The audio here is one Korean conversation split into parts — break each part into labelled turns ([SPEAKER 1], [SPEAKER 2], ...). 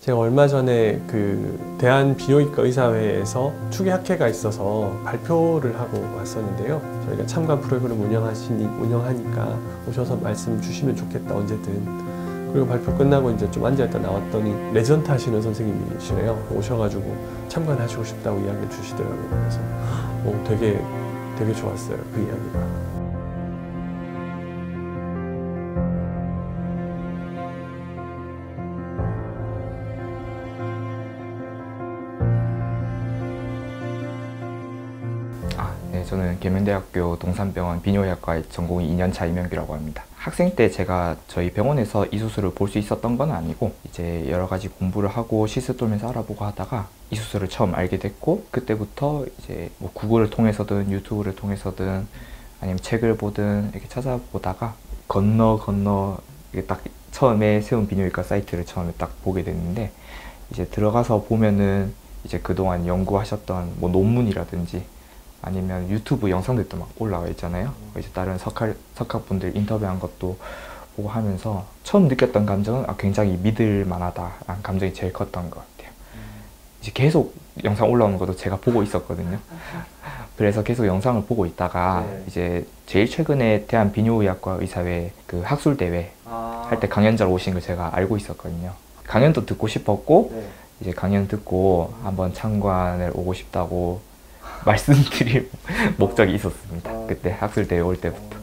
[SPEAKER 1] 제가 얼마 전에 그 대한 비뇨기과 의사회에서 추계 학회가 있어서 발표를 하고 왔었는데요. 저희가 참관 프로그램 운영하시니 운영하니까 오셔서 말씀 주시면 좋겠다 언제든. 그리고 발표 끝나고 이제 좀 앉아있다 나왔더니 레전트 하시는 선생님이시래요. 오셔가지고 참관하시고 싶다고 이야기를 주시더라고요. 그래서 어, 되게 되게 좋았어요 그 이야기가.
[SPEAKER 2] 네, 저는 계명대학교 동산병원 비뇨의학과 전공이 2년차 이명규라고 합니다. 학생 때 제가 저희 병원에서 이 수술을 볼 수 있었던 건 아니고 이제 여러 가지 공부를 하고 시스 돌면서 알아보고 하다가 이 수술을 처음 알게 됐고 그때부터 이제 뭐 구글을 통해서든 유튜브를 통해서든 아니면 책을 보든 이렇게 찾아보다가 건너 건너 이게 딱 처음에 세운 비뇨기과 사이트를 처음에 딱 보게 됐는데 이제 들어가서 보면은 이제 그동안 연구하셨던 뭐 논문이라든지 아니면 유튜브 영상들도 막 올라와 있잖아요. 이제 다른 석학, 석학분들 인터뷰한 것도 보고 하면서 처음 느꼈던 감정은 아, 굉장히 믿을 만하다라는 감정이 제일 컸던 것 같아요. 이제 계속 영상 올라오는 것도 제가 보고 있었거든요. 그래서 계속 영상을 보고 있다가
[SPEAKER 3] 네.
[SPEAKER 2] 이제 제일 최근에 대한 비뇨의학과 의사회 그 학술 대회 할때 강연자로 오신 걸 제가 알고 있었거든요. 강연도 듣고 싶었고
[SPEAKER 3] 네.
[SPEAKER 2] 이제 강연 듣고 한번 참관을 오고 싶다고 말씀드릴 목적이 있었습니다.
[SPEAKER 3] 아.
[SPEAKER 2] 그때 학술 대회 올 때부터.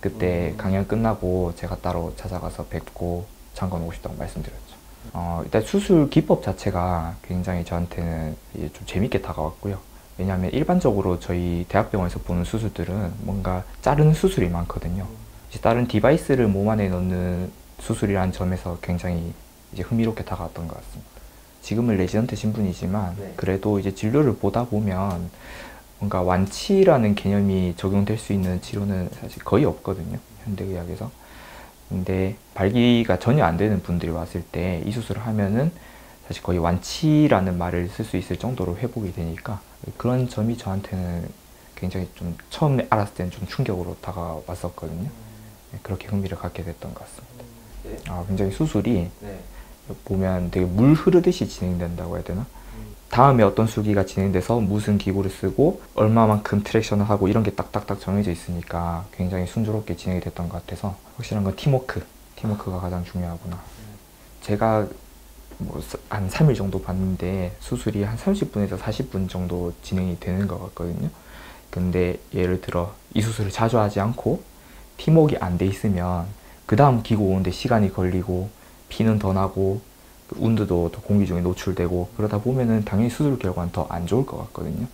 [SPEAKER 2] 그때
[SPEAKER 3] 음.
[SPEAKER 2] 강연 끝나고 제가 따로 찾아가서 뵙고 참관 오고 싶다고 말씀드렸죠. 어, 일단 수술 기법 자체가 굉장히 저한테는 좀 재밌게 다가왔고요. 왜냐하면 일반적으로 저희 대학병원에서 보는 수술들은 뭔가 자르는 수술이 많거든요. 이제 다른 device를 몸 안에 넣는 수술이라는 점에서 굉장히 이제 흥미롭게 다가왔던 것 같습니다. 지금은 레지던트 신분이지만
[SPEAKER 3] 네.
[SPEAKER 2] 그래도 이제 진료를 보다 보면 뭔가 완치라는 개념이 적용될 수 있는 치료는 사실 거의 없거든요. 현대의학에서. 근데 발기가 전혀 안 되는 분들이 왔을 때 이 수술을 하면은 사실 거의 완치라는 말을 쓸 수 있을 정도로 회복이 되니까 그런 점이 저한테는 굉장히 좀 처음에 알았을 때는 좀 충격으로 다가왔었거든요. 네, 그렇게 흥미를 갖게 됐던 것 같습니다.
[SPEAKER 3] 네.
[SPEAKER 2] 아, 굉장히 수술이
[SPEAKER 3] 네.
[SPEAKER 2] 보면 되게 물 흐르듯이 진행된다고 해야 되나? 다음에 어떤 수기가 진행돼서 무슨 기구를 쓰고 얼마만큼 트랙션을 하고 이런 게 딱딱딱 정해져 있으니까 굉장히 순조롭게 진행이 됐던 것 같아서 확실한 건 팀워크, 팀워크가 가장 중요하구나. 제가 뭐한 3일 정도 봤는데 수술이 한 30분에서 40분 정도 진행이 되는 것 같거든요. 근데 예를 들어 이 수술을 자주 하지 않고 팀워크가 안돼 있으면 그 다음 기구 오는데 시간이 걸리고 피는 더 나고 그 wound도 더 공기 중에 노출되고 그러다 보면은 당연히 수술 결과는 더 안 좋을 것 같거든요.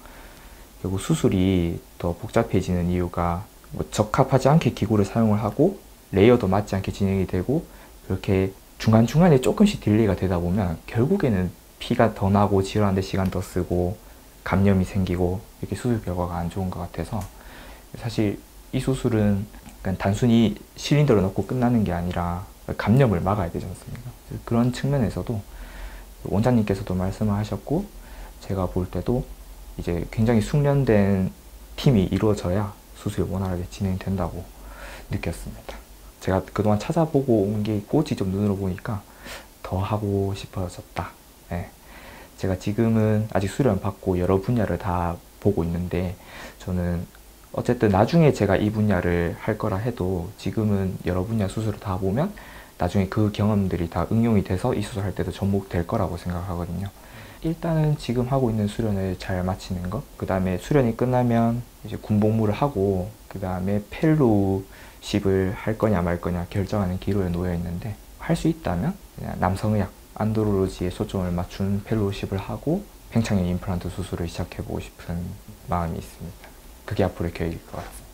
[SPEAKER 2] 결국 수술이 더 복잡해지는 이유가 뭐 적합하지 않게 기구를 사용을 하고 layer도 맞지 않게 진행이 되고 그렇게 중간중간에 조금씩 delay가 되다 보면 결국에는 피가 더 나고 치료하는데 시간 더 쓰고 감염이 생기고 이렇게 수술 결과가 안 좋은 것 같아서 사실 이 수술은 그냥 단순히 실린더를 넣고 끝나는 게 아니라 감염을 막아야 되지 않습니까? 그런 측면에서도 원장님께서도 말씀을 하셨고 제가 볼 때도 이제 굉장히 숙련된 팀이 이루어져야 수술이 원활하게 진행된다고 느꼈습니다. 제가 그동안 찾아보고 온 게 있고 직접 눈으로 보니까 더 하고 싶어졌다. 예. 제가 지금은 아직 수련 받고 여러 분야를 다 보고 있는데 저는 어쨌든 나중에 제가 이 분야를 할 거라 해도 지금은 여러 분야 수술을 다 보면 나중에 그 경험들이 다 응용이 돼서 이 수술할 때도 접목될 거라고 생각하거든요. 일단은 지금 하고 있는 수련을 잘 마치는 것, 그 다음에 수련이 끝나면 이제 군복무를 하고, 그 다음에 펠로십을 할 거냐 말 거냐 결정하는 기로에 놓여 있는데, 할 수 있다면 그냥 남성의학, 안드로로지에 초점을 맞춘 펠로십을 하고, 팽창형 임플란트 수술을 시작해보고 싶은 마음이 있습니다. 그게 앞으로의 계획일 것 같습니다.